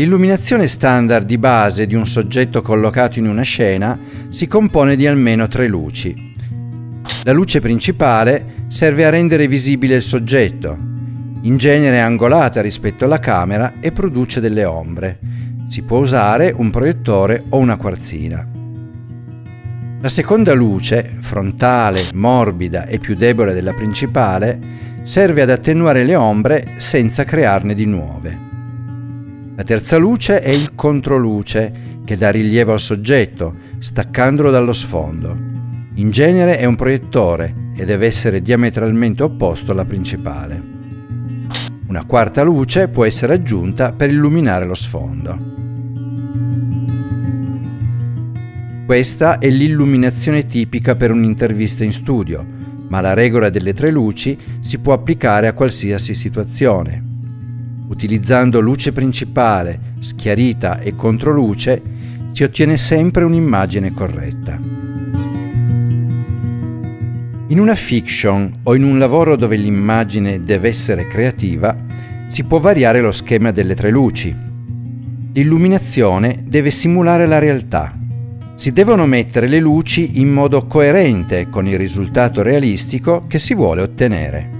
L'illuminazione standard di base di un soggetto collocato in una scena si compone di almeno tre luci. La luce principale serve a rendere visibile il soggetto, in genere angolata rispetto alla camera e produce delle ombre. Si può usare un proiettore o una quarzina. La seconda luce, frontale, morbida e più debole della principale, serve ad attenuare le ombre senza crearne di nuove. La terza luce è il controluce, che dà rilievo al soggetto, staccandolo dallo sfondo. In genere è un proiettore e deve essere diametralmente opposto alla principale. Una quarta luce può essere aggiunta per illuminare lo sfondo. Questa è l'illuminazione tipica per un'intervista in studio, ma la regola delle tre luci si può applicare a qualsiasi situazione. Utilizzando luce principale, schiarita e controluce si ottiene sempre un'immagine corretta. In una fiction o in un lavoro dove l'immagine deve essere creativa, si può variare lo schema delle tre luci. L'illuminazione deve simulare la realtà. Si devono mettere le luci in modo coerente con il risultato realistico che si vuole ottenere.